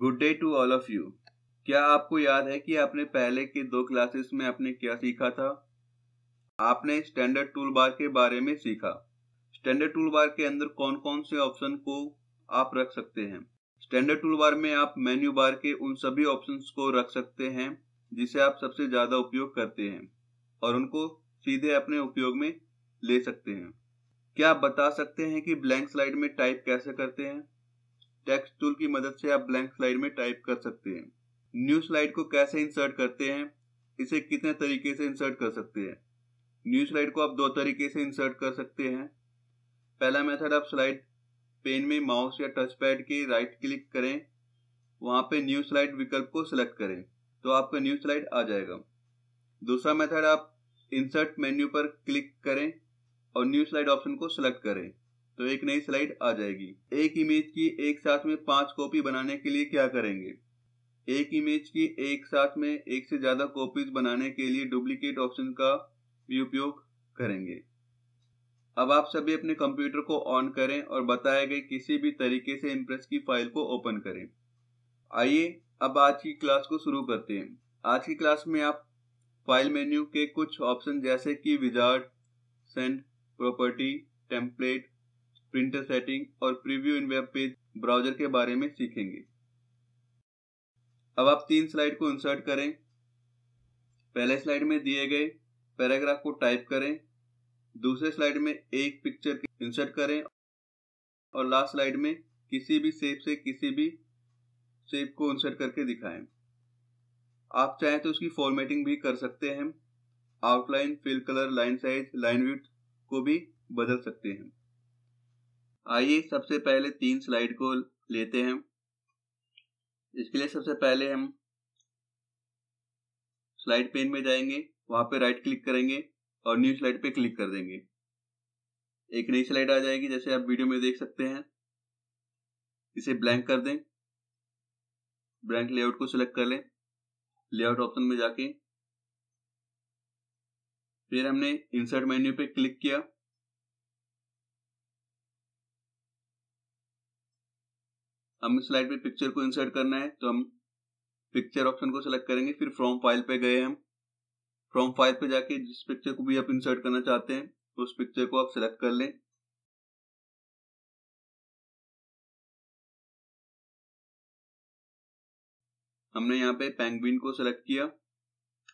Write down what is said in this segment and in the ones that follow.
Good day to all of you क्या आपको याद है कि आपने पहले के दो क्लासेस में आपने क्या सीखा था? आपने स्टैंडर्ड टूल बार के बारे में सीखा। स्टैंडर्ड टूल बार के अंदर कौन कौन से ऑप्शन को आप रख सकते हैं? स्टैंडर्ड टूल बार में आप मेन्यू बार के उन सभी ऑप्शंस को रख सकते हैं, जिसे आप सबसे ज़्यादा उपयोग करते हैं, और उनको सीधे अपने उपयोग में ले सकते हैं। क्या आप बता सकते हैं कि ब्लैंक स्लाइड में टाइप कैसे करते हैं? टेक्स्ट टूल की मदद से आप ब्लैंक स्लाइड में टाइप कर सकते हैं। न्यू स्लाइड को कैसे इंसर्ट करते हैं? इसे कितने तरीके से इंसर्ट कर सकते हैं? न्यू स्लाइड को आप दो तरीके से इंसर्ट कर सकते हैं। पहला मेथड आप स्लाइड पेन में माउस या टच पैड के राइट क्लिक करें। वहाँ पे न्यू स्लाइड विकल्प को सिलेक्ट करें तो आपका न्यू स्लाइड आ जाएगा। दूसरा मेथड आप इंसर्ट मेन्यू पर क्लिक करें और न्यू स्लाइड ऑप्शन को सिलेक्ट करें। तो एक नई स्लाइड आ जाएगी। एक इमेज की एक साथ में पाँच कॉपी बनाने के लिए क्या करेंगे? एक इमेज की एक साथ में एक से ज़्यादा कॉपीज बनाने के लिए डुप्लीकेट ऑप्शन का भी उपयोग करेंगे। अब आप सभी अपने कंप्यूटर को ऑन करें और बताए गए किसी भी तरीके से इम्प्रेस की फ़ाइल को ओपन करें। आइए अब आज की क्लास को शुरू करते हैं। आज की क्लास में आप फ़ाइल मेन्यू के कुछ ऑप्शन जैसे कि wizard send property template printer setting और preview in web page browser के बारे में सीखेंगे। अब आप तीन स्लाइड को इंसर्ट करें। पहले स्लाइड में दिए गए पैराग्राफ को टाइप करें। दूसरे स्लाइड में एक पिक्चर इंसर्ट करें और लास्ट स्लाइड में किसी भी शेप से किसी भी शेप को इंसर्ट करके दिखाएँ। आप चाहें तो उसकी फॉर्मेटिंग भी कर सकते हैं। Outline fill colour line size line width को भी बदल सकते हैं। आइए सबसे पहले तीन स्लाइड को लेते हैं। इसके लिए सबसे पहले हम स्लाइड पेन में जाएँगे, वहाँ पे राइट क्लिक करेंगे और न्यू स्लाइड पे क्लिक कर देंगे। एक नई स्लाइड आ जाएगी, जैसे आप वीडियो में देख सकते हैं। इसे ब्लैंक कर दें। ब्लैंक लेआउट को सिलेक्ट कर लें। लेआउट ऑप्शन में जाके। फिर हमने इंसर्ट मेन्यू पे क्लिक किया। हमें स्लाइड पे पिक्चर को इंसर्ट करना है तो हम पिक्चर ऑप्शन को सिलेक्ट करेंगे, फिर फ्रॉम फ़ाइल पे गए हम। फ्रॉम फ़ाइल पे जाके जिस पिक्चर को भी आप इंसर्ट करना चाहते हैं तो उस पिक्चर को आप सिलेक्ट कर लें। हमने यहाँ पे पेंगुइन को सिलेक्ट किया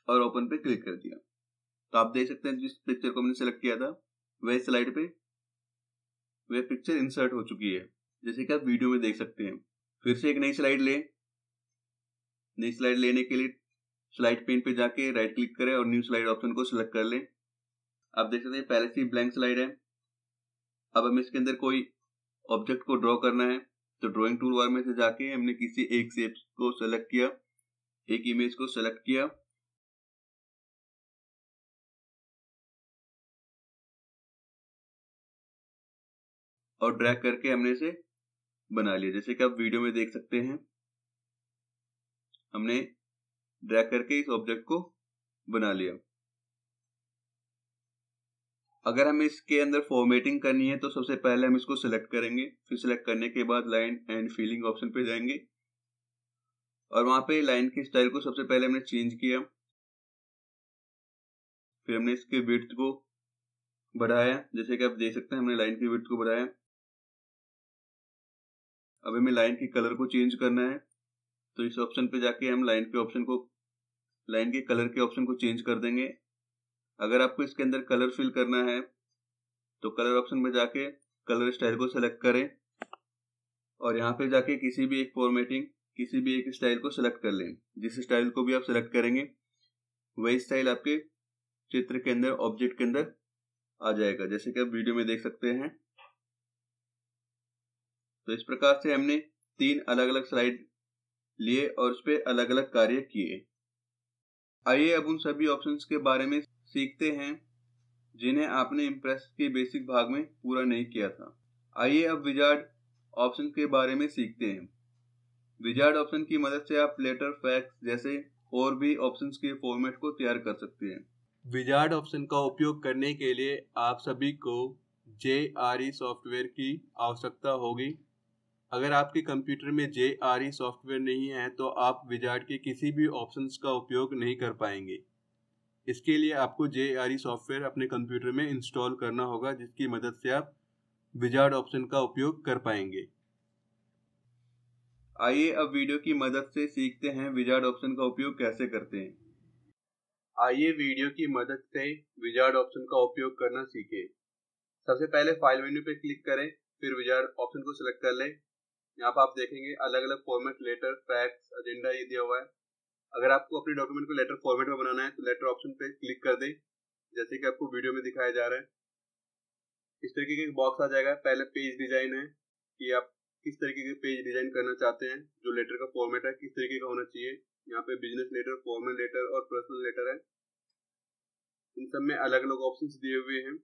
और ओपन पे क्लिक कर दिया। तो आप देख सकते हैं जिस पिक्चर को हमने सिलेक्ट किया था, वह स्लाइड पे, वह पिक्चर इंसर्ट हो चुकी है। जैसे कि आप वीडियो में देख सकते हैं। फिर से एक नई स्लाइड लें। नई स्लाइड लेने के लिए स्लाइड पेन पे जाके राइट क्लिक करें और न्यू स्लाइड ऑप्शन को सिलेक्ट कर लें। आप देख सकते हैं पहले से ब्लैंक स्लाइड है। अब हमें इसके अंदर कोई ऑब्जेक्ट को ड्रॉ करना है। तो ड्राइंग टूल बार में से जाके हमने किसी एक शेप को सेलेक्ट किया। एक इमेज को सेलेक्ट किया। और ड्रैग करके हमने इसे बना लिया। जैसे कि आप वीडियो में देख सकते हैं, हमने ड्रैग करके इस ऑब्जेक्ट को बना लिया। अगर हमें इसके अंदर फॉर्मेटिंग करनी है तो सबसे पहले हम इसको सिलेक्ट करेंगे। फिर सिलेक्ट करने के बाद लाइन एंड फीलिंग ऑप्शन पे जाएँगे। और वहाँ पे लाइन के स्टाइल को सबसे पहले हमने चेंज किया। फिर हमने इसके विड्थ को बढ़ाया। जैसे कि आप देख सकते हैं, हमने लाइन की विड्थ को बढ़ाया। अब हमें लाइन के कलर को चेंज करना है। तो इस ऑप्शन पे जाके हम लाइन के ऑप्शन को लाइन के कलर के ऑप्शन को चेंज कर देंगे। अगर आपको इसके अंदर कलर फिल करना है तो कलर ऑप्शन में जाके कलर स्टाइल को सिलेक्ट करें। और यहाँ पे जाके किसी भी एक फॉर्मेटिंग किसी भी एक स्टाइल को सिलेक्ट कर लें। जिस स्टाइल को भी आप सिलेक्ट करेंगे, वही स्टाइल आपके चित्र के अंदर ऑब्जेक्ट के अंदर आ जाएगा। जैसे कि आप वीडियो में देख सकते हैं। तो इस प्रकार से हमने तीन अलग अलग स्लाइड लिए और उस पर अलग अलग कार्य किए। आइए अब उन सभी ऑप्शंस के बारे में सीखते हैं, जिन्हें आपने इम्प्रेस के बेसिक भाग में पूरा नहीं किया था। आइए अब विजार्ड ऑप्शन के बारे में सीखते हैं। विजार्ड ऑप्शन की मदद से आप लेटर फैक्स जैसे और भी ऑप्शंस के फॉर्मेट को तैयार कर सकते हैं। विजार्ड ऑप्शन का उपयोग करने के लिए आप सभी को जे सॉफ्टवेयर की आवश्यकता होगी। अगर आपके कंप्यूटर में जे आर ई सॉफ्टवेयर नहीं है तो आप विजार्ड के किसी भी ऑप्शंस का उपयोग नहीं कर पाएँगे। इसके लिए आपको जे आर ई सॉफ्टवेयर अपने कंप्यूटर में इंस्टॉल करना होगा, जिसकी मदद से आप विजार्ड ऑप्शन का उपयोग कर पाएँगे। आइए अब वीडियो की मदद से सीखते हैं विजार्ड ऑप्शन का उपयोग कैसे करते हैं। आइए वीडियो की मदद से विजार्ड ऑप्शन का उपयोग करना सीखें। सबसे पहले फ़ाइल मेन्यू पे क्लिक करें, फिर विजार्ड ऑप्शन को सिलेक्ट कर लें। यहाँ पर आप देखेंगे अलग अलग फॉर्मेट लेटर फैक्स एजेंडा ये दिया हुआ है। अगर आपको अपने डॉक्यूमेंट को लेटर फॉर्मेट में बनाना है तो लेटर ऑप्शन पे क्लिक कर दें, जैसे कि आपको वीडियो में दिखाया जा रहा है। इस तरीके का बॉक्स आ जाएगा। पहले पेज डिज़ाइन है कि आप किस तरीके के पेज डिज़ाइन करना चाहते हैं, जो लेटर का फॉर्मेट है, किस तरीके का होना चाहिए। यहाँ पे बिज़नेस लेटर फॉर्मल लेटर और पर्सनल लेटर है। इन सब में अलग अलग ऑप्शन दिए हुए हैं।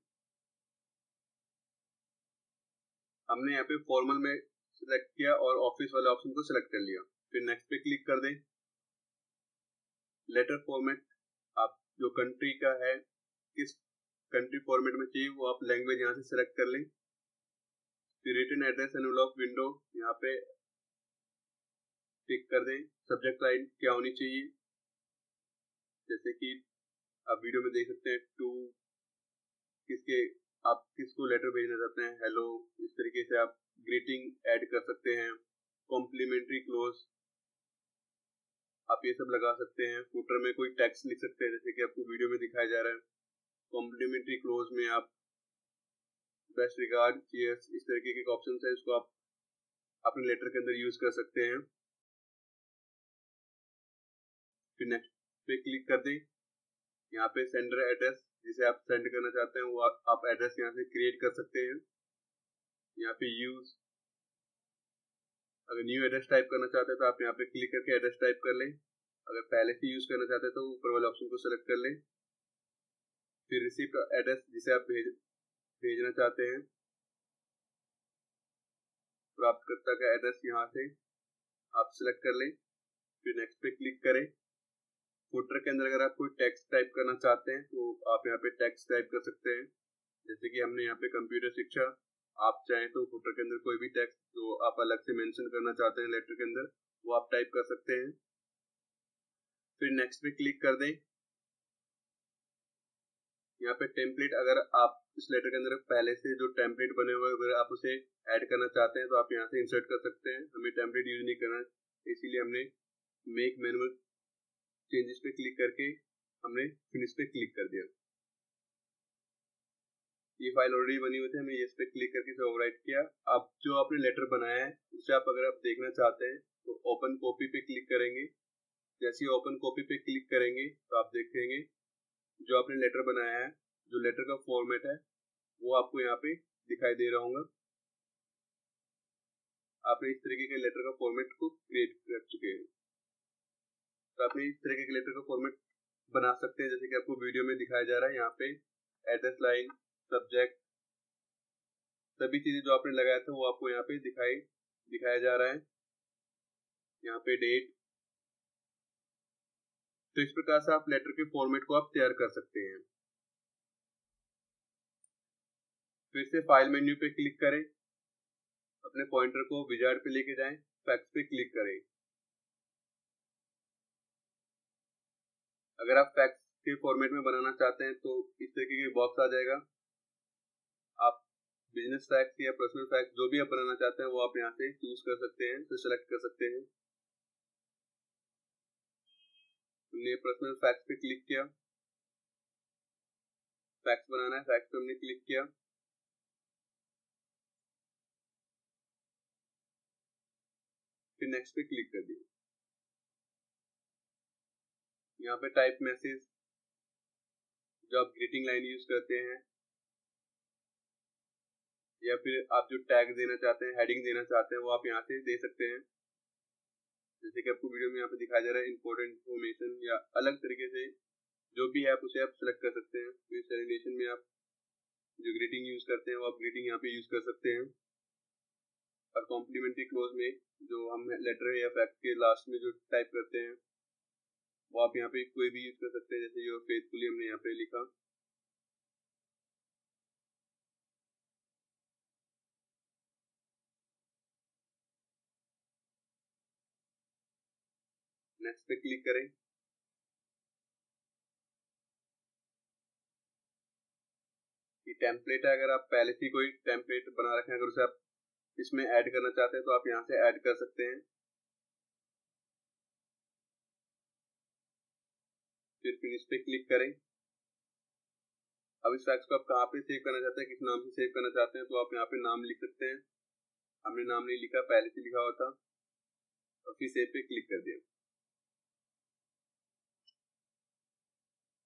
हमने यहाँ पे फॉर्मल में सिलेक्ट किया और ऑफ़िस वाले ऑप्शन को सिलेक्ट कर लिया। फिर नेक्स्ट पे क्लिक कर दें। लेटर फॉर्मेट आप जो कंट्री का है, किस कंट्री फॉर्मेट में चाहिए, वो आप लैंग्वेज यहाँ से सिलेक्ट कर लें। फिर रिटर्न एड्रेस एनवलॉप विंडो यहाँ पे टिक कर दें। सब्जेक्ट लाइन क्या होनी चाहिए? जैसे कि आप वीडियो में देख सकते हैं टू किसके, आप किसको लेटर भेजना चाहते हैं हेलो इस तरीके से आप ग्रीटिंग ऐड कर सकते हैं, कॉम्प्लीमेंट्री क्लोज आप ये सब लगा सकते हैं। फुटर में कोई टेक्स्ट लिख सकते हैं, जैसे कि आपको वीडियो में दिखाया जा रहा है। कॉम्प्लीमेंट्री क्लोज में आप बेस्ट रिगार्ड चीयर्स, इस तरीके के ऑप्शन है, इसको आप अपने लेटर के अंदर यूज़ कर सकते हैं। फिर नेक्स्ट पे क्लिक कर दें। यहाँ पे सेंडर एड्रेस, जिसे आप सेंड करना चाहते हैं, वो आप एड्रेस यहाँ से क्रिएट कर सकते हैं। यहाँ पे यूज़ अगर न्यू एड्रेस टाइप करना चाहते हैं तो आप यहाँ पे क्लिक करके एड्रेस टाइप कर लें। अगर पहले से यूज़ करना चाहते हैं तो ऊपर वाले ऑप्शन को सेलेक्ट कर लें। फिर रिसिप्ट एड्रेस जिसे आप भेज, भेजना चाहते हैं, प्राप्तकर्ता का एड्रेस यहाँ से आप सिलेक्ट कर लें। फिर नेक्स्ट पे क्लिक करें। फुटर के अंदर अगर आप कोई टेक्स्ट टाइप करना चाहते हैं तो आप यहाँ पे टेक्स्ट टाइप कर सकते हैं। जैसे कि हमने यहाँ पे कंप्यूटर शिक्षा आप चाहें तो फुटर के अंदर कोई भी टेक्स्ट जो आप अलग से मेंशन करना चाहते हैं लेटर के अंदर, वो आप टाइप कर सकते हैं। फिर नेक्स्ट पे क्लिक कर दें। यहाँ पे टेम्पलेट अगर आप इस लेटर के अंदर पहले से जो टेम्पलेट बने हुए अगर आप उसे ऐड करना चाहते हैं तो आप यहाँ से इंसर्ट कर सकते हैं। हमें टेम्पलेट यूज़ नहीं करना इसीलिए हमने मेक मैनुअल चेंजेस पे क्लिक करके हमने फिनिश पे क्लिक कर दिया। ये फ़ाइल ऑलरेडी बनी हुई थी, हमने इस पे क्लिक करके इसे ओवरराइट किया। अब जो आपने लेटर बनाया है, उसे आप अगर आप देखना चाहते हैं तो ओपन कॉपी पे क्लिक करेंगे। जैसे ओपन कॉपी पे क्लिक करेंगे तो आप देखेंगे, जो आपने लेटर बनाया है, जो लेटर का फॉर्मेट है, वो आपको यहाँ पे दिखाई दे रहा होगा। आपने इस तरीके के लेटर का फॉर्मेट को क्रिएट कर चुके हैं। तो आप इस तरीके के लेटर का फॉर्मेट बना सकते हैं, जैसे कि आपको वीडियो में दिखाया जा रहा है, यहाँ पे एड्रेस लाइन सब्जेक्ट सभी चीज़ें जो आपने लगाया था वो आपको यहाँ पे दिखाई, दिखाया जा रहा है। यहाँ पे डेट तो इस प्रकार से आप लेटर के फॉर्मेट को आप तैयार कर सकते हैं। फिर से फ़ाइल मेन्यू पे क्लिक करें। अपने पॉइंटर को विजार्ड पे लेके जाएँ फैक्स पे क्लिक करें। अगर आप फैक्स के फॉर्मेट में बनाना चाहते हैं तो इस तरीके के बॉक्स आ जाएगा। बिज़नेस फैक्स या पर्सनल फैक्ट जो भी आप बनाना चाहते हैं, वो आप यहाँ से चूज़ कर सकते हैं तो सेलेक्ट कर सकते हैं। हमने पर्सनल फैक्स पे क्लिक किया। फैक्स बनाना है फैक्स पे हमने क्लिक किया। फिर नेक्स्ट पे क्लिक कर दिया। यहाँ पे टाइप मैसेज जो आप ग्रीटिंग लाइन यूज़ करते हैं या फिर आप जो टैग देना चाहते हैं हेडिंग देना चाहते हैं, वो आप यहाँ से दे सकते हैं। जैसे कि आपको वीडियो में यहाँ पे दिखाया जा रहा है इंपॉर्टेंट इन्फॉर्मेशन या अलग तरीके से जो भी है आप उसे आप सेलेक्ट कर सकते हैं। फिर सेलिब्रेशन में आप जो ग्रीटिंग यूज़ करते हैं, वो आप ग्रीटिंग यहाँ पे यूज़ कर सकते हैं। और कॉम्प्लीमेंट्री क्लोज में जो हम लेटर या फैक्ट के लास्ट में जो टाइप करते हैं, वो आप यहाँ पे कोई भी यूज़ कर सकते हैं, जैसे योर फेथफुली हमने यहाँ पे लिखा। नेक्स्ट पे क्लिक करें। ये टेम्पलेट है, अगर आप पहले से कोई टेम्पलेट बना रखें, अगर उसे आप इसमें ऐड करना चाहते हैं तो आप यहाँ से ऐड कर सकते हैं। फिर फिनिश पे क्लिक करें। अब इस को आप कहाँ पे सेव करना चाहते हैं, किस नाम से सेव करना चाहते हैं तो आप यहाँ पे नाम लिख सकते हैं। हमने नाम नहीं लिखा, पहले से लिखा हुआ था। और फिर सेव पे क्लिक कर दिया।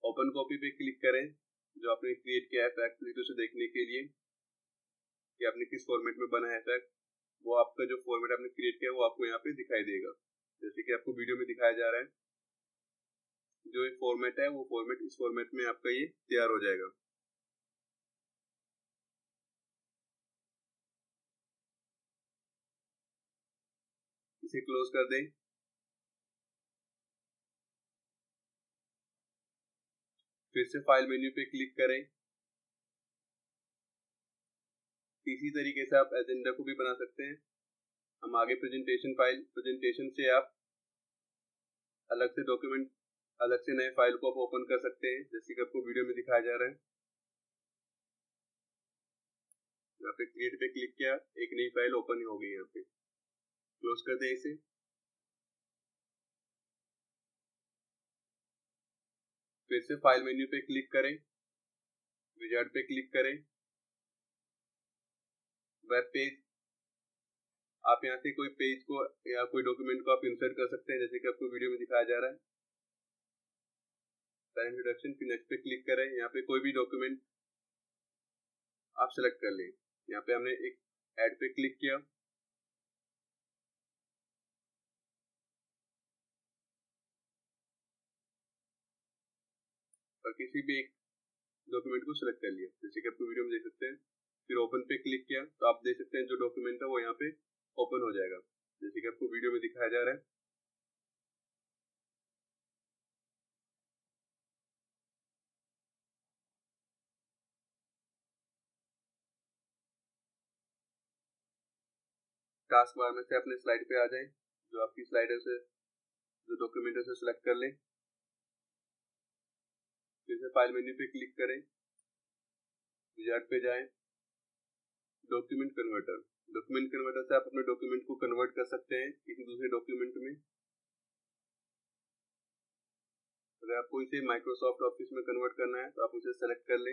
ओपन कॉपी पे क्लिक करें, जो आपने क्रिएट किया है फैक्ट उसे देखने के लिए कि आपने किस फॉर्मेट में बना है फैक्ट वो आपका जो फॉर्मेट आपने क्रिएट किया है, वो आपको यहाँ पे दिखाई देगा। जैसे कि आपको वीडियो में दिखाया जा रहा है, जो एक फॉर्मेट है, वो फॉर्मेट इस फॉर्मेट में आपका ये तैयार हो जाएगा। इसे क्लोज कर दें। फिर से फ़ाइल मेन्यू पे क्लिक करें। इसी तरीके से आप एजेंडा को भी बना सकते हैं। हम आगे प्रेजेंटेशन फ़ाइल प्रेजेंटेशन से आप अलग से डॉक्यूमेंट अलग से नए फ़ाइल को आप ओपन कर सकते हैं, जैसे कि आपको वीडियो में दिखाया जा रहा है। यहाँ पे क्रिएट पे क्लिक किया, एक नई फ़ाइल ओपन हो गई यहाँ पे। क्लोज कर दें इसे। फिर से फ़ाइल मेन्यू पे क्लिक करें। विजार्ड पे क्लिक करें। वेब पेज आप यहाँ से कोई पेज को या कोई डॉक्यूमेंट को आप इंसर्ट कर सकते हैं, जैसे कि आपको वीडियो में दिखाया जा रहा है। इंट्रोडक्शन फिर नेक्स्ट पे क्लिक करें। यहाँ पे कोई भी डॉक्यूमेंट आप सेलेक्ट कर लें। यहाँ पे हमने एक एड पे क्लिक किया। किसी भी एक डॉक्यूमेंट को सिलेक्ट कर लिया। जैसे कि आपको वीडियो में देख सकते हैं। फिर ओपन पे क्लिक किया तो आप देख सकते हैं जो डॉक्यूमेंट है वो यहाँ पे ओपन हो जाएगा। जैसे कि आपको वीडियो में दिखाया जा रहा है। टास्क बार में से अपने स्लाइड पे आ जाए। जो आपकी स्लाइड है उसे जो डॉक्यूमेंट है उसे सेलेक्ट कर लें। फिर से फ़ाइल मेन्यू पे क्लिक करें। विजार्ट पे जाएँ। डॉक्यूमेंट कन्वर्टर डॉक्यूमेंट कन्वर्टर से आप अपने डॉक्यूमेंट को कन्वर्ट कर सकते हैं किसी दूसरे डॉक्यूमेंट में। अगर आपको इसे माइक्रोसॉफ्ट ऑफ़िस में कन्वर्ट करना है तो आप उसे सेलेक्ट कर लें।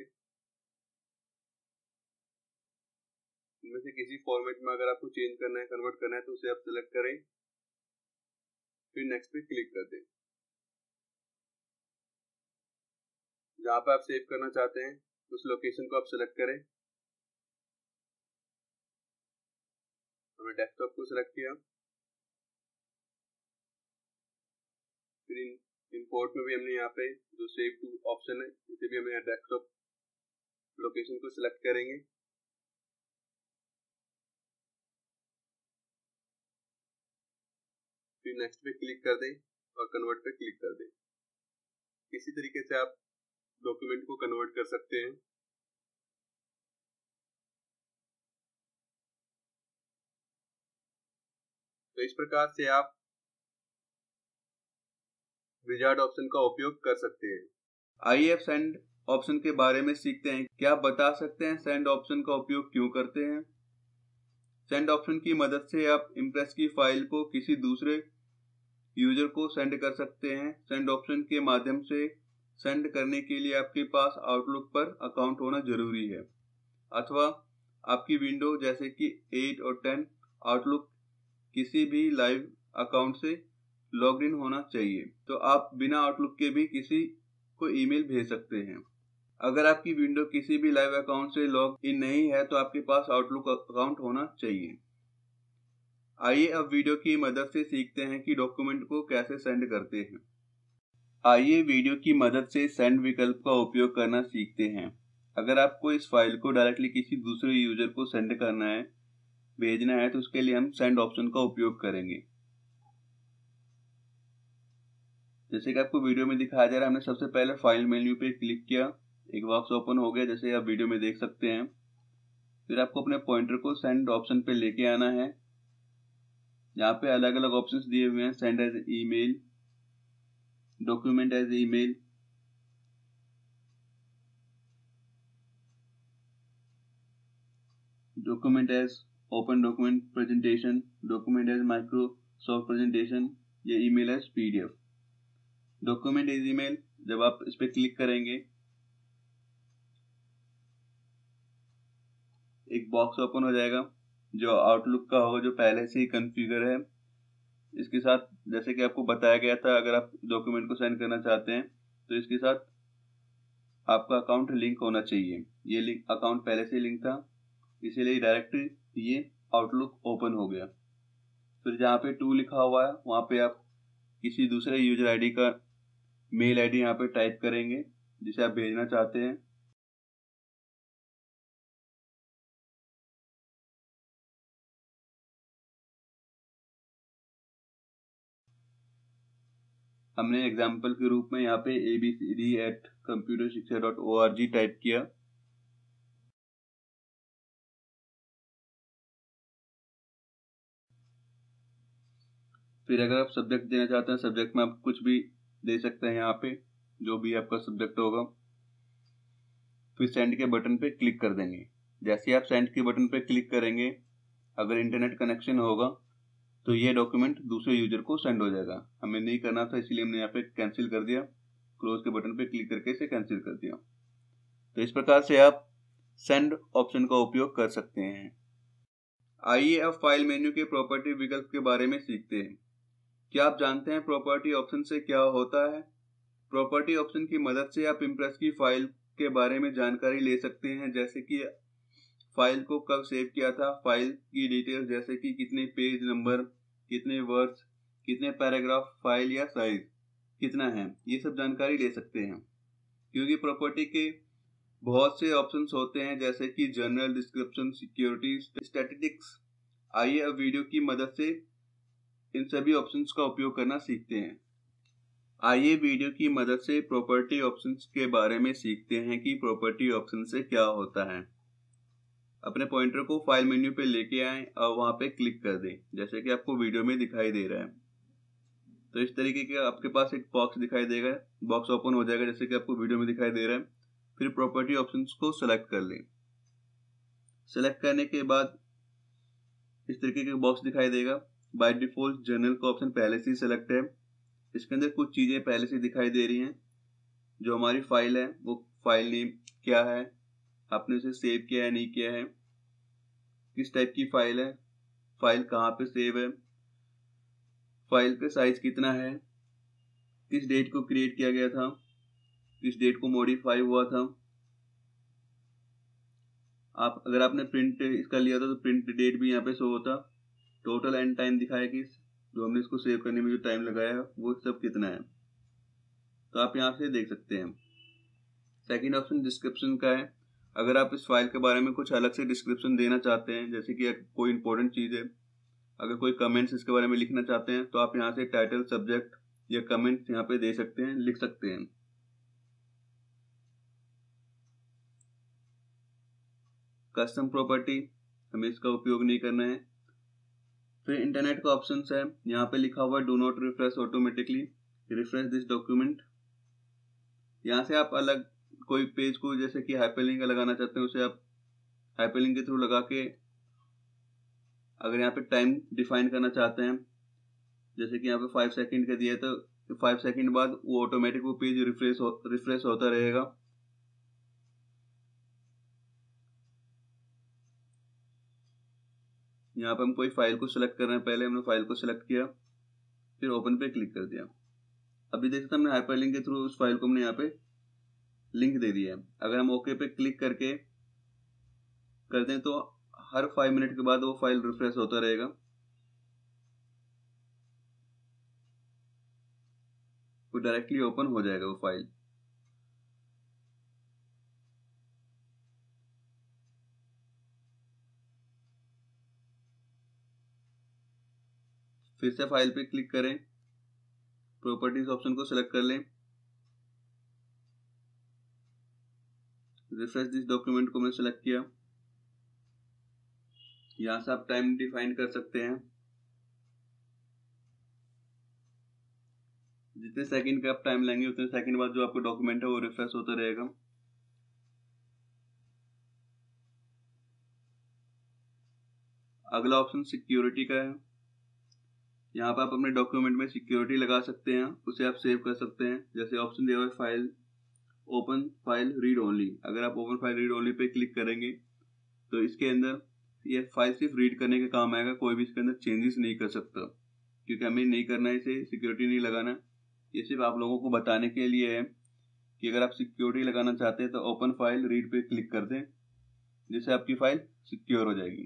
इनमें से किसी फॉर्मेट में अगर आपको चेंज करना है कन्वर्ट करना है तो उसे आप सिलेक्ट करें। फिर नेक्स्ट पे क्लिक कर दें। जहाँ पर आप सेव करना चाहते हैं, उस लोकेशन को आप सिलेक्ट करें। हमने डेस्कटॉप को सिलेक्ट किया। फिर इंपोर्ट में भी हमने यहाँ पे जो सेव टू ऑप्शन है, इसे भी हमें डेस्कटॉप लोकेशन को सिलेक्ट करेंगे। फिर नेक्स्ट पे क्लिक कर दें और कन्वर्ट पे क्लिक कर दें। इसी तरीके से आप डॉक्यूमेंट को कन्वर्ट कर सकते हैं। तो इस प्रकार से आप विजार्ड ऑप्शन का उपयोग कर सकते हैं। आइए सेंड ऑप्शन के बारे में सीखते हैं। क्या आप बता सकते हैं सेंड ऑप्शन का उपयोग क्यों करते हैं? सेंड ऑप्शन की मदद से आप इम्प्रेस की फ़ाइल को किसी दूसरे यूज़र को सेंड कर सकते हैं। सेंड ऑप्शन के माध्यम से सेंड करने के लिए आपके पास आउटलुक पर अकाउंट होना ज़रूरी है। अथवा आपकी विंडो जैसे कि 8 और 10 आउटलुक किसी भी लाइव अकाउंट से लॉग इन होना चाहिए। तो आप बिना आउटलुक के भी किसी को ईमेल भेज सकते हैं। अगर आपकी विंडो किसी भी लाइव अकाउंट से लॉग इन नहीं है तो आपके पास आउटलुक अकाउंट होना चाहिए। आइए अब वीडियो की मदद से सीखते हैं कि डॉक्यूमेंट को कैसे सेंड करते हैं। आइए वीडियो की मदद से सेंड विकल्प का उपयोग करना सीखते हैं। अगर आपको इस फ़ाइल को डायरेक्टली किसी दूसरे यूज़र को सेंड करना है, भेजना है तो उसके लिए हम सेंड ऑप्शन का उपयोग करेंगे। जैसे कि आपको वीडियो में दिखाया जा रहा है, हमने सबसे पहले फ़ाइल मेन्यू पे क्लिक किया। एक बॉक्स ओपन हो गया, जैसे आप वीडियो में देख सकते हैं। फिर आपको अपने पॉइंटर को सेंड ऑप्शन पे लेके आना है। यहाँ पे अलग अलग ऑप्शंस दिए हुए हैं send as email document as email document as open document presentation document as microsoft presentation या email as pdf document as email जब आप इस पर क्लिक करेंगे एक बॉक्स ओपन हो जाएगा जो आउटलुक का होगा जो पहले से ही कन्फिगर है इसके साथ, जैसे कि आपको बताया गया था, अगर आप डॉक्यूमेंट को सेंड करना चाहते हैं तो इसके साथ आपका अकाउंट लिंक होना चाहिए। ये लिंक अकाउंट पहले से लिंक था, इसीलिए डायरेक्ट ये आउटलुक ओपन हो गया। फिर जहाँ पे टू लिखा हुआ है, वहाँ पे आप किसी दूसरे यूज़र आईडी का मेल आईडी यहाँ पे टाइप करेंगे, जिसे आप भेजना चाहते हैं। हमने एग्ज़ाम्पल के रूप में यहाँ पे A B C D at computer Shiksha dot O R G type किया। फिर अगर आप सब्जेक्ट देना चाहते हैं सब्जेक्ट में आप कुछ भी दे सकते हैं यहाँ पे, जो भी आपका सब्जेक्ट होगा। फिर सेंड के बटन पे क्लिक कर देंगे। जैसे आप सेंड के बटन पे क्लिक करेंगे, अगर इंटरनेट कनेक्शन होगा तो ये डॉक्यूमेंट दूसरे यूज़र को सेंड हो जाएगा। हमें नहीं करना था, इसलिए हमने यहाँ पे कैंसिल कर दिया। क्लोज के बटन पे क्लिक करके इसे कैंसिल कर दिया। तो इस प्रकार से आप सेंड ऑप्शन का उपयोग कर सकते हैं। आइए अब फ़ाइल मेन्यू के प्रॉपर्टी विकल्प के बारे में सीखते हैं। क्या आप जानते हैं प्रॉपर्टी ऑप्शन से क्या होता है? प्रॉपर्टी ऑप्शन की मदद से आप इम्प्रेस की फ़ाइल के बारे में जानकारी ले सकते हैं, जैसे कि फ़ाइल को कब सेव किया था, फ़ाइल की डिटेल्स जैसे कि कितने पेज नंबर, कितने वर्ड्स, कितने पैराग्राफ, फ़ाइल या साइज़, कितना है, ये सब जानकारी ले सकते हैं। क्योंकि प्रॉपर्टी के बहुत से ऑप्शंस होते हैं, जैसे कि जर्नल डिस्क्रिप्शन सिक्योरिटी स्टैटिस्टिक्स आइए अब वीडियो की मदद से इन सभी ऑप्शंस का उपयोग करना सीखते हैं। आइए वीडियो की मदद से प्रॉपर्टी ऑप्शंस के बारे में सीखते हैं कि प्रॉपर्टी ऑप्शन से क्या होता है। अपने पॉइंटर को फ़ाइल मेन्यू पे लेके आए और वहाँ पे क्लिक कर दें, जैसे कि आपको वीडियो में दिखाई दे रहा है। तो इस तरीके के आपके पास एक बॉक्स दिखाई देगा। बॉक्स ओपन हो जाएगा, जैसे कि आपको वीडियो में दिखाई दे रहा है। फिर प्रॉपर्टी ऑप्शन को सिलेक्ट कर लें। सेलेक्ट करने के बाद इस तरीके का बॉक्स दिखाई देगा। बाय डिफ़ॉल्ट जर्नल का ऑप्शन पहले से ही सिलेक्ट है। इसके अंदर कुछ चीज़ें पहले से दिखाई दे रही हैं। जो हमारी फ़ाइल है, वो फ़ाइल नेम क्या है आपने उसे सेव किया है, नहीं किया है? किस टाइप की फ़ाइल है? फ़ाइल कहाँ पे सेव है? फ़ाइल का साइज़ कितना है? किस डेट को क्रिएट किया गया था? किस डेट को मॉडिफाई हुआ था? आप, अगर आपने प्रिंट इसका लिया था तो प्रिंट डेट भी यहाँ पे शो होता। टोटल एंड टाइम दिखाया कि जो हमने इसको सेव करने में जो टाइम लगाया है, वो सब कितना है? तो आप यहाँ से देख सकते हैं। सेकंड ऑप्शन डिस्क्रिप्शन का है। अगर आप इस फ़ाइल के बारे में कुछ अलग से डिस्क्रिप्शन देना चाहते हैं, जैसे कि कोई इंपॉर्टेंट चीज़ है, अगर कोई कमेंट्स इसके बारे में लिखना चाहते हैं तो आप यहाँ से टाइटल सब्जेक्ट या कमेंट्स यहाँ पे दे सकते हैं, लिख सकते हैं। कस्टम प्रॉपर्टी हमें इसका उपयोग नहीं करना है। फिर इंटरनेट का ऑप्शन है, यहाँ पे लिखा हुआ do not refresh automatically refresh this document यहाँ से आप अलग कोई पेज को जैसे कि हाइपरलिंक लगाना चाहते हैं उसे आप हाइपरलिंक के थ्रू लगा के अगर यहाँ पे टाइम डिफाइन करना चाहते हैं जैसे कि यहाँ पे फाइव सेकंड का दिया तो फाइव सेकंड बाद वो ऑटोमेटिक वो पेज रिफ्रेश हो, रिफ्रेश होता रहेगा। यहाँ पे हम कोई फ़ाइल को सिलेक्ट कर रहे हैं पहले हमने फ़ाइल को सिलेक्ट किया फिर ओपन पे क्लिक कर दिया। अभी देख सकते हमने हाइपरलिंक के थ्रू उस फ़ाइल को हमने यहाँ पे लिंक दे दिया है। अगर हम ओके पे क्लिक करके कर दें तो हर फाइव मिनट के बाद वो फ़ाइल रिफ्रेश होता रहेगा। वो डायरेक्टली ओपन हो जाएगा वो फ़ाइल फिर से फ़ाइल पे क्लिक करें। प्रॉपर्टीज़ ऑप्शन को सिलेक्ट कर लें। रिफ्रेश दिस डॉक्यूमेंट को मैंने सेलेक्ट किया। यहाँ से आप टाइम डिफाइन कर सकते हैं। जितने सेकंड का आप टाइम लेंगे, उतने सेकंड बाद जो आपका डॉक्यूमेंट है, वो रिफ्रेश होता रहेगा। अगला ऑप्शन सिक्योरिटी का है। यहाँ पर आप अपने डॉक्यूमेंट में सिक्योरिटी लगा सकते हैं, उसे आप सेव कर सकते हैं। जैसे ऑप्शन दिया हुआ है file open file read only. अगर आप ओपन फ़ाइल रीड ओनली पे क्लिक करेंगे तो इसके अंदर ये फ़ाइल सिर्फ़ रीड करने के काम आएगा, कोई भी इसके अंदर चेंजेस नहीं कर सकता। क्योंकि हमें नहीं करना है इसे, सिक्योरिटी नहीं लगाना। ये सिर्फ़ आप लोगों को बताने के लिए है कि अगर आप सिक्योरिटी लगाना चाहते हैं तो ओपन फ़ाइल रीड पे क्लिक कर दें, जिससे आपकी फ़ाइल सिक्योर हो जाएगी।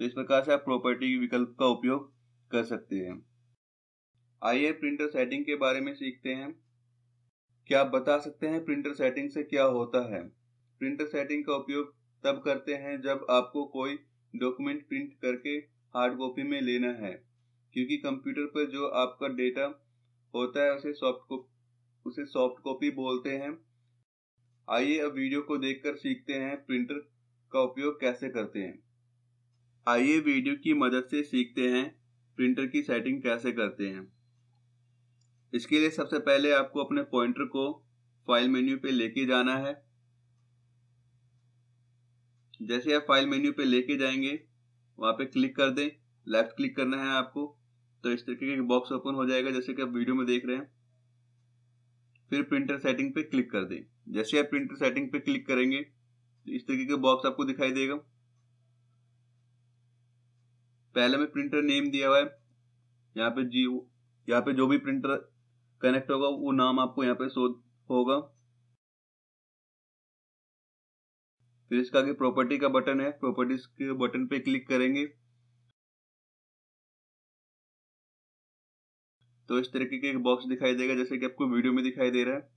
तो इस प्रकार से आप प्रॉपर्टी विकल्प का उपयोग कर सकते हैं। आइए प्रिंटर सेटिंग के बारे में सीखते हैं। क्या आप बता सकते हैं प्रिंटर सेटिंग से क्या होता है। प्रिंटर सेटिंग का उपयोग तब करते हैं जब आपको कोई डॉक्यूमेंट प्रिंट करके हार्ड कॉपी में लेना है, क्योंकि कंप्यूटर पर जो आपका डेटा होता है, उसे सॉफ्ट उसे सॉफ्ट कॉपी बोलते हैं। आइए अब वीडियो को देखकर सीखते हैं प्रिंटर का उपयोग कैसे करते हैं। आइए वीडियो की मदद से सीखते हैं प्रिंटर की सेटिंग कैसे करते हैं। इसके लिए सबसे पहले आपको अपने पॉइंटर को फ़ाइल मेन्यू पे लेके जाना है। जैसे आप फ़ाइल मेन्यू पे लेके जाएँगे, वहाँ पे क्लिक कर दें। लेफ़्ट क्लिक करना है आपको तो इस तरीके का बॉक्स ओपन हो जाएगा, जैसे कि आप वीडियो में देख रहे हैं। फिर प्रिंटर सेटिंग पे क्लिक कर दें। जैसे आप प्रिंटर सेटिंग पे क्लिक करेंगे तो इस तरीके का बॉक्स आपको दिखाई देगा। पहले में प्रिंटर नेम दिया हुआ है। यहाँ पे जी यहाँ पे जो भी प्रिंटर कनेक्ट होगा, वो नाम आपको यहाँ पे शो होगा। फिर इसका आगे प्रॉपर्टी का बटन है प्रॉपर्टीज़ के बटन पे क्लिक करेंगे। तो इस तरीके के एक बॉक्स दिखाई देगा, जैसे कि आपको वीडियो में दिखाई दे रहा है।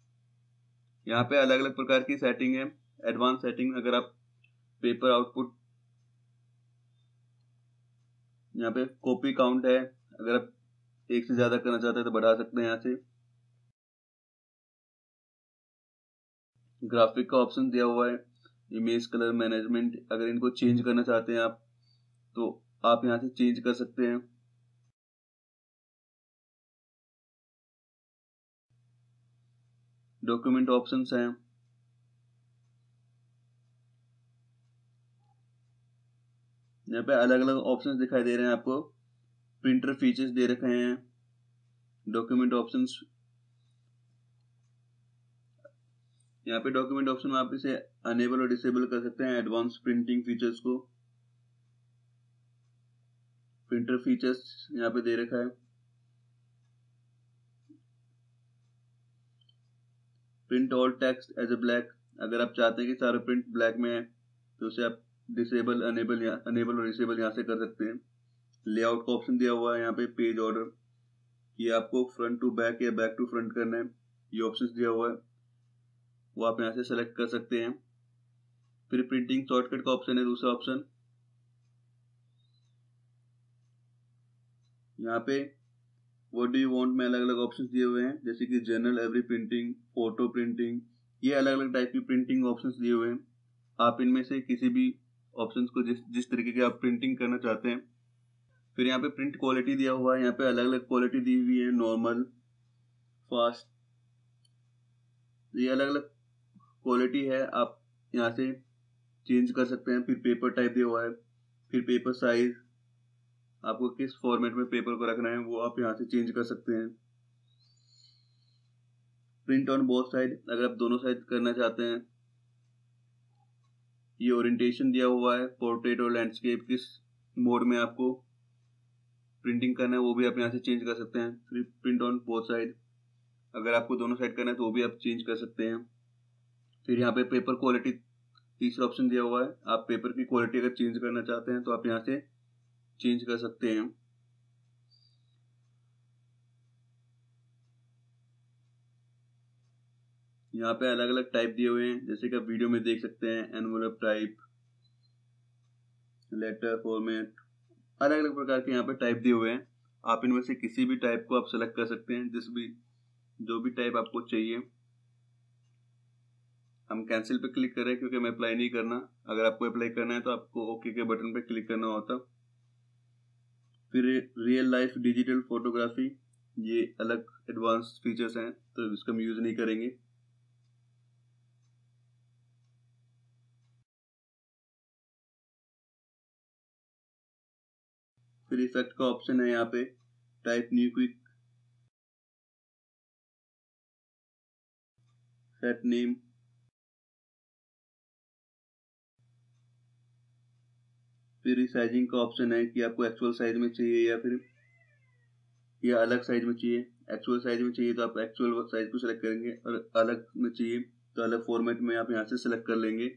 यहाँ पे अलग अलग प्रकार की सेटिंग है एडवांस सेटिंग अगर आप पेपर आउटपुट यहाँ पे कॉपी काउंट है, अगर आप एक से ज़्यादा करना चाहते हैं तो बढ़ा सकते हैं यहाँ से। ग्राफिक का ऑप्शन दिया हुआ है इमेज कलर मैनेजमेंट अगर इनको चेंज करना चाहते हैं आप तो आप यहाँ से चेंज कर सकते हैं। डॉक्यूमेंट ऑप्शंस हैं। यहाँ पे अलग अलग ऑप्शंस दिखाई दे रहे हैं आपको प्रिंटर फीचर्स दे रखे हैं। डॉक्यूमेंट ऑप्शंस यहाँ पे डॉक्यूमेंट ऑप्शन आप इसे अनेबल और डिसेबल कर सकते हैं एडवांस प्रिंटिंग फीचर्स को। प्रिंटर फीचर्स यहाँ पे दे रखा है। Print all text as a black अगर आप चाहते हैं कि सारा प्रिंट ब्लैक में है तो उसे आप डिसेबल अनेबल अनेबल और डिसेबल यहाँ से कर सकते हैं। लेआउट का ऑप्शन दिया हुआ है यहाँ पे पेज ऑर्डर कि आपको फ्रंट टू बैक या बैक टू फ्रंट करना है। ये ऑप्शन दिया हुआ है। वो आप यहाँ से सेलेक्ट कर सकते हैं। फिर प्रिंटिंग शॉर्टकट का ऑप्शन है दूसरा ऑप्शन यहाँ पे वो डू यू वांट में अलग अलग ऑप्शन दिए हुए हैं, जैसे कि general every printing photo printing ये अलग अलग टाइप की प्रिंटिंग ऑप्शंस दिए हुए हैं। आप इनमें से किसी भी ऑप्शंस को जिस जिस तरीके की आप प्रिंटिंग करना चाहते हैं। फिर यहाँ पे प्रिंट क्वालिटी दिया हुआ है, यहाँ पे अलग अलग क्वालिटी दी हुई है नॉर्मल फास्ट ये अलग अलग क्वालिटी है, आप यहाँ से चेंज कर सकते हैं, फिर पेपर टाइप दिया हुआ है, फिर पेपर साइज़ आपको किस फॉर्मेट में पेपर को रखना है, वो आप यहाँ से चेंज कर सकते हैं। प्रिंट ऑन बोथ साइड अगर आप दोनों साइड करना चाहते हैं, ये ओरिएंटेशन दिया हुआ है पोर्ट्रेट और लैंडस्केप किस मोड में आपको प्रिंटिंग करना है, वो भी आप यहाँ से चेंज कर सकते हैं। फिर प्रिंट ऑन बोथ साइड अगर आपको दोनों साइड करना है तो वो भी आप चेंज कर सकते हैं। फिर यहाँ पे पेपर क्वालिटी तीसरा ऑप्शन दिया हुआ है। आप पेपर की क्वालिटी अगर चेंज करना चाहते हैं तो आप यहाँ से चेंज कर सकते हैं। यहाँ पे अलग अलग टाइप दिए हुए हैं, जैसे कि आप वीडियो में देख सकते हैं एनवलप टाइप लेटर फॉर्मेट अलग अलग प्रकार के यहाँ पे टाइप दिए हुए हैं। आप इनमें से किसी भी टाइप को आप सेलेक्ट कर सकते हैं, जिस भी, जो भी टाइप आपको चाहिए। हम कैंसिल पे क्लिक करें क्योंकि हमें अप्लाई नहीं करना। अगर आपको अप्लाई करना है तो आपको ओके के बटन पे क्लिक करना होता। फिर रियल लाइफ डिजिटल फोटोग्राफी ये अलग एडवांस फीचर्स हैं तो इसका हम यूज़ नहीं करेंगे। फिर इफ़ेक्ट का ऑप्शन है यहाँ पे type new quick set name फिर रिसाइजिंग का ऑप्शन है कि आपको एक्चुअल साइज़ में चाहिए या फिर या अलग साइज़ में चाहिए। एक्चुअल साइज़ में चाहिए तो आप एक्चुअल साइज़ को सिलेक्ट करेंगे और अलग में चाहिए तो अलग फॉर्मेट में आप यहाँ से सिलेक्ट कर लेंगे।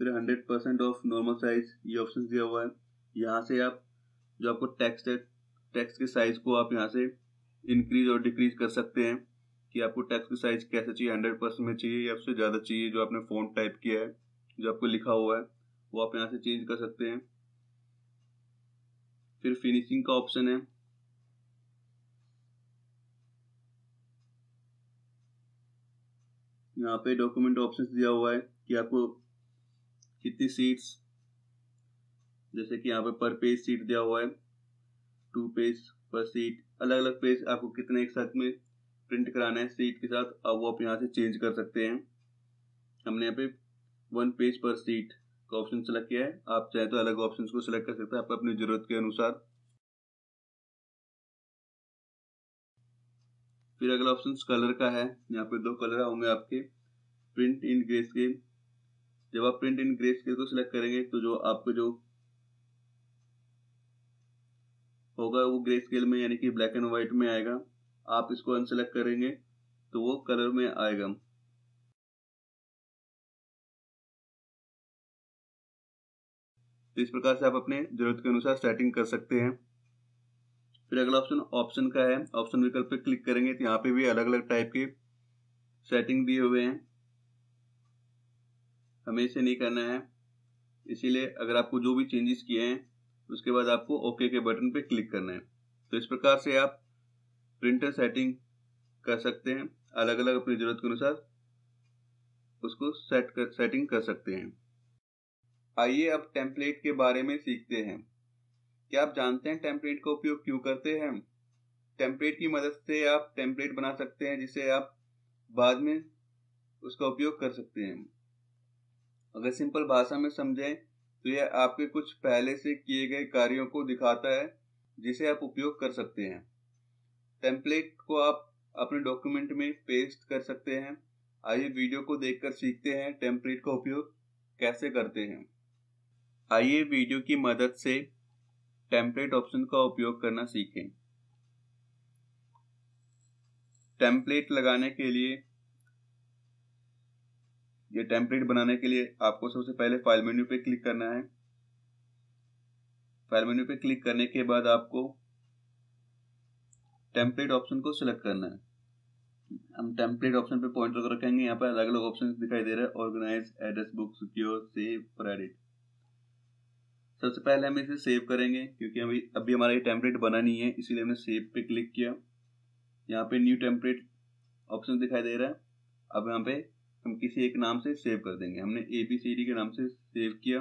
फिर hundred percent of normal size ये ऑप्शन दिया हुआ है। यहाँ से आप जो आपको टेक्स्ट है टेक्स्ट के साइज़ को आप यहाँ से इंक्रीज और डिक्रीज कर सकते हैं। कि आपको टेक्स्ट की साइज़ कैसे चाहिए हंड्रेड परसेंट में चाहिए या उससे ज़्यादा चाहिए, जो आपने फ़ोन टाइप किया है, जो आपको लिखा हुआ है, वो आप यहाँ से चेंज कर सकते हैं। फिर फिनिशिंग का ऑप्शन है। यहाँ पे डॉक्यूमेंट ऑप्शन दिया हुआ है कि आपको कितनी सीट्स जैसे कि यहाँ पे पर पेज सीट दिया हुआ है टू पेज पर सीट अलग अलग पेज आपको कितने एक साथ में प्रिंट कराना है सीट के साथ, अब वो आप यहाँ से चेंज कर सकते हैं। हमने यहाँ पे वन पेज पर सीट का ऑप्शन सेलेक्ट किया है। आप चाहे तो अलग ऑप्शन को सिलेक्ट कर सकते हैं आप अपनी ज़रूरत के अनुसार। फिर अगला ऑप्शन कलर का है। यहाँ पे दो कलर होंगे आपके प्रिंट इन ग्रे स्केल जब आप प्रिंट इन ग्रे स्केल को सिलेक्ट करेंगे तो जो आपको जो होगा वो ग्रे स्केल में, यानी कि ब्लैक एंड व्हाइट में आएगा। आप इसको अनसेलेक्ट करेंगे तो वो कलर में आएगा। तो इस प्रकार से आप अपने ज़रूरत के अनुसार सेटिंग कर सकते हैं। फिर अगला ऑप्शन ऑप्शन का है। ऑप्शन विकल्प पे क्लिक करेंगे तो यहाँ पे भी अलग अलग टाइप के सेटिंग दिए हुए हैं। हमें इसे नहीं करना है। इसीलिए अगर आपको जो भी चेंजेस किए हैं, उसके बाद आपको ओके के बटन पे क्लिक करना है। तो इस प्रकार से आप प्रिंटर सेटिंग कर सकते हैं अलग अलग अपनी ज़रूरत के अनुसार उसको सेट कर सेटिंग कर सकते हैं। आइए अब टेम्पलेट के बारे में सीखते हैं। क्या आप जानते हैं टेम्पलेट का उपयोग क्यों करते हैं? टेम्पलेट की मदद से आप टेम्पलेट बना सकते हैं, जिसे आप बाद में उसका उपयोग कर सकते हैं। अगर सिंपल भाषा में समझें तो यह आपके कुछ पहले से किए गए कार्यों को दिखाता है, जिसे आप उपयोग कर सकते हैं। टेम्पलेट को आप अपने डॉक्यूमेंट में पेस्ट कर सकते हैं। आइए वीडियो को देखकर सीखते हैं टेम्पलेट का उपयोग कैसे करते हैं। आइए वीडियो की मदद से टेम्पलेट ऑप्शन का उपयोग करना सीखें। टेम्पलेट लगाने के लिए, ये टेम्पलेट बनाने के लिए आपको सबसे पहले फ़ाइल मेन्यू पे क्लिक करना है। फ़ाइल मेन्यू पे क्लिक करने के बाद आपको टेम्पलेट ऑप्शन को सिलेक्ट करना है। हम टेम्पलेट ऑप्शन पे पॉइंटर रखेंगे, यहाँ पर अलग अलग ऑप्शन दिखाई दे रहे हैं organise address book secure save और एडिट सबसे पहले हम इसे सेव करेंगे, क्योंकि अभी अभी हमारा ये टेम्पलेट बना नहीं है, इसीलिए हमने सेव पे क्लिक किया। यहाँ पे न्यू टेम्पलेट ऑप्शन दिखाई दे रहा है। अब यहाँ पे हम किसी एक नाम से सेव कर देंगे। हमने ए बी सी डी के नाम से सेव किया,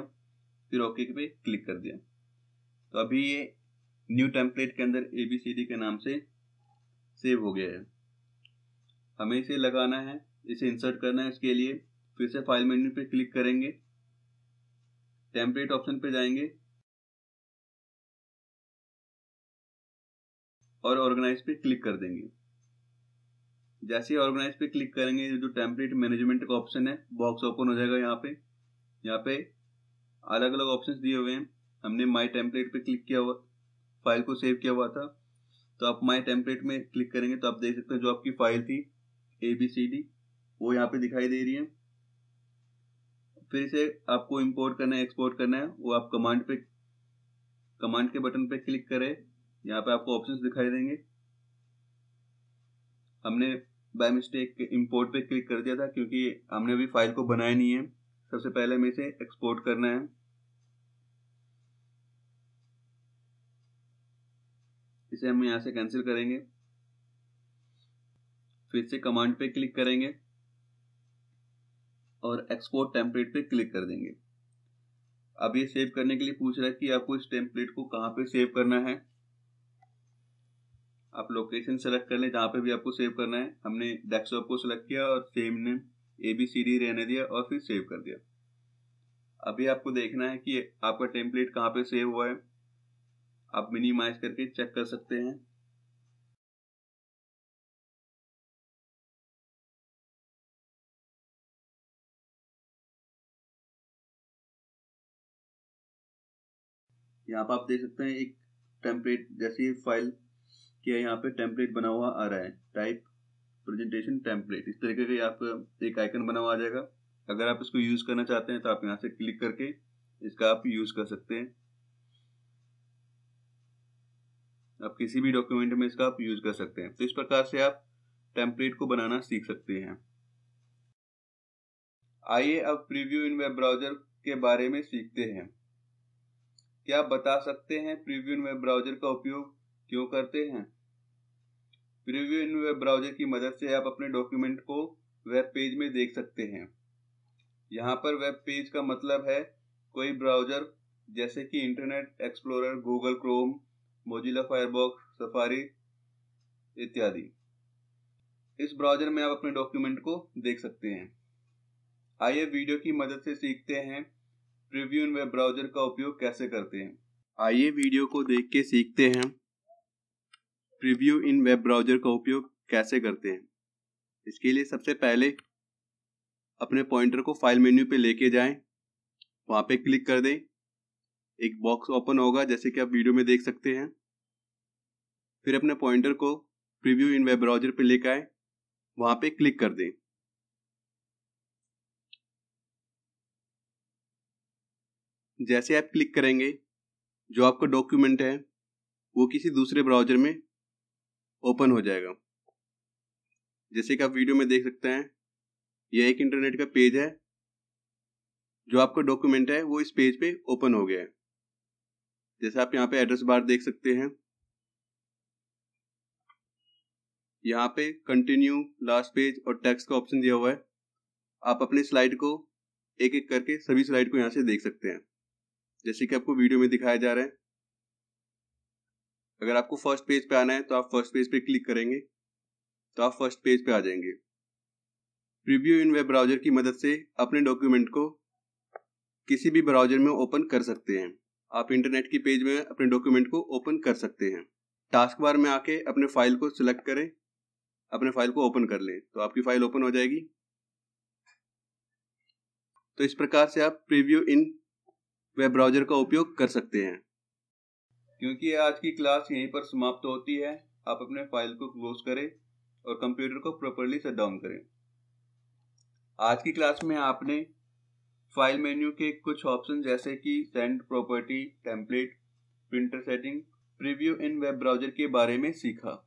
फिर ओके पे क्लिक कर दिया। तो अभी ये न्यू टेम्पलेट के अंदर ए बी सी डी के नाम से सेव हो गया है। हमें इसे लगाना है, इसे इंसर्ट करना है इसके लिए। फिर से फ़ाइल मेन्यू पे क्लिक करेंगे। टेम्पलेट ऑप्शन पे जाएँगे। और ऑर्गेनाइज पे क्लिक कर देंगे। जैसे ही ऑर्गेनाइज पे क्लिक करेंगे जो टेम्पलेट मैनेजमेंट का ऑप्शन है बॉक्स ओपन हो जाएगा यहाँ पे। यहाँ पे अलग अलग ऑप्शंस दिए हुए हैं। हमने माई टेम्पलेट पे क्लिक किया हुआ फ़ाइल को सेव किया हुआ था। तो आप माई टेम्पलेट में क्लिक करेंगे तो आप देख सकते हैं जो आपकी फ़ाइल थी ए बी सी डी वो यहाँ पे दिखाई दे रही है। फिर इसे आपको इंपोर्ट करना है एक्सपोर्ट करना है, वो आप कमांड पे कमांड के बटन पे क्लिक करें। यहाँ पे आपको ऑप्शंस दिखाई देंगे। हमने बाय मिस्टेक इंपोर्ट पे क्लिक कर दिया था क्योंकि हमने अभी फ़ाइल को बनाया नहीं है। सबसे पहले हमें इसे एक्सपोर्ट करना है। इसे हम यहाँ से कैंसिल करेंगे। फिर से कमांड पे क्लिक करेंगे और एक्सपोर्ट टेम्पलेट पे क्लिक कर देंगे। अब ये सेव करने के लिए पूछ रहा है कि आपको इस टेम्पलेट को कहाँ पे सेव करना है। आप लोकेशन सेलेक्ट कर लें जहाँ पे भी आपको सेव करना है। हमने डेस्कटॉप को सिलेक्ट किया और same name A B C D रहने दिया और फिर सेव कर दिया। अभी आपको देखना है कि आपका टेम्पलेट कहाँ पे सेव हुआ है। आप मिनिमाइज करके चेक कर सकते हैं। यहाँ पर आप देख सकते हैं एक टेम्पलेट जैसी फ़ाइल कि यहाँ पे टेम्पलेट बना हुआ आ रहा है। टाइप प्रेजेंटेशन टेम्पलेट इस तरीके का आपका एक आइकन बना हुआ आ जाएगा। अगर आप इसको यूज़ करना चाहते हैं तो आप यहाँ से क्लिक करके इसका आप यूज़ कर सकते हैं। आप किसी भी डॉक्यूमेंट में इसका आप यूज़ कर सकते हैं। तो इस प्रकार से आप टेम्पलेट को बनाना सीख सकते हैं। आइए अब प्रीव्यू इन वेब ब्राउज़र के बारे में सीखते हैं। क्या आप बता सकते हैं प्रीव्यू इन वेब ब्राउज़र का उपयोग क्यों करते हैं? प्रीव्यू इन वेब ब्राउज़र की मदद से आप अपने डॉक्यूमेंट को वेब पेज में देख सकते हैं। यहाँ पर वेब पेज का मतलब है कोई ब्राउज़र जैसे कि Internet Explorer Google Chrome Mozilla Firefox Safari इत्यादि। इस ब्राउज़र में आप अपने डॉक्यूमेंट को देख सकते हैं। आइए वीडियो की मदद से सीखते हैं प्रिव्यू इन वेब ब्राउज़र का उपयोग कैसे करते हैं। आइए वीडियो को देख के सीखते हैं प्रिव्यू इन वेब ब्राउज़र का उपयोग कैसे करते हैं। इसके लिए सबसे पहले अपने पॉइंटर को फ़ाइल मेन्यू पे लेके जाएँ। वहाँ पे क्लिक कर दें। एक बॉक्स ओपन होगा, जैसे कि आप वीडियो में देख सकते हैं। फिर अपने पॉइंटर को प्रीव्यू इन वेब ब्राउज़र पर लेकर आए। वहाँ पे क्लिक कर दें। जैसे आप क्लिक करेंगे, जो आपका डॉक्यूमेंट है, वो किसी दूसरे ब्राउज़र में ओपन हो जाएगा। जैसे कि आप वीडियो में देख सकते हैं, यह एक इंटरनेट का पेज है। जो आपका डॉक्यूमेंट है, वो इस पेज पे ओपन हो गया है। जैसे आप यहाँ पे एड्रेस बार देख सकते हैं। यहाँ पे कंटिन्यू लास्ट पेज और टेक्स्ट का ऑप्शन दिया हुआ है। आप अपने स्लाइड को एक एक करके सभी स्लाइड को यहाँ से देख सकते हैं। जैसे कि आपको वीडियो में दिखाया जा रहा है। अगर आपको फ़र्स्ट पेज पे आना है तो आप फ़र्स्ट पेज पे क्लिक करेंगे। तो आप फ़र्स्ट पेज पे आ जाएँगे। प्रीव्यू इन वेब ब्राउज़र की मदद से अपने डॉक्यूमेंट को किसी भी ब्राउज़र में ओपन कर सकते हैं। आप इंटरनेट की पेज में अपने डॉक्यूमेंट को ओपन कर सकते हैं। टास्क बार में आके अपने फ़ाइल को सिलेक्ट करें। अपने फ़ाइल को ओपन कर लें तो आपकी फ़ाइल ओपन हो जाएगी। तो इस प्रकार से आप प्रीव्यू इन वेब ब्राउज़र का उपयोग कर सकते हैं। क्योंकि आज की क्लास यहीं पर समाप्त होती है, आप अपने फ़ाइल को क्लोज करें और कंप्यूटर को प्रॉपरली शट डाउन करें। आज की क्लास में आपने फ़ाइल मेन्यू के कुछ ऑप्शन जैसे कि send property, template, printer setting, preview in web browser के बारे में सीखा।